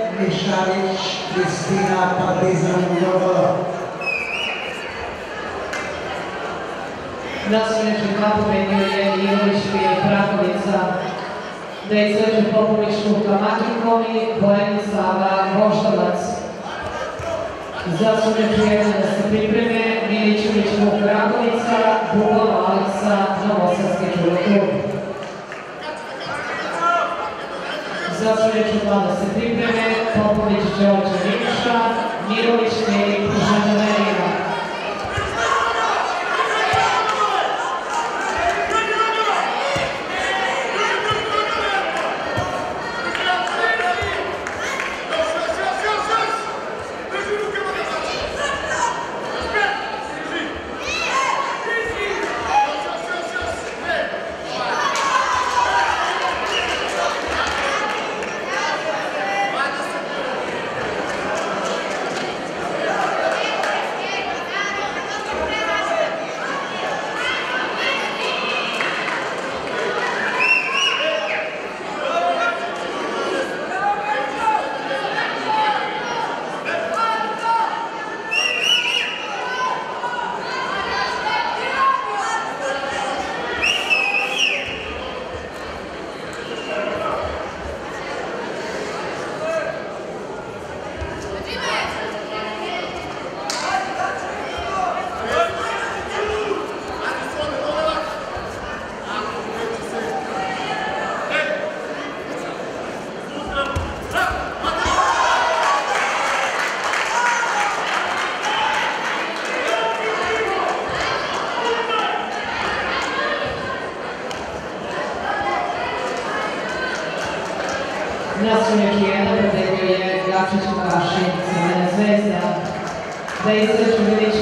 Mišarić Kristina Partizan Jovo. Naslijeđu napomenuo je Ivorić Lije Prakovica da izveđu Popoviću Kamakikovi, Bojanislava Voštavac. Zaslužeću jedan da se pripreme Milićević Vuk Rakovica, Bugova Aleksa, Novosadski Čuloklub. Zaslužeću dva da se pripreme Popović Đorđe Nikša, Mirović Naslijeđu jedan protivio je Vukašin, Crvena zvezda. Da izveđu Milić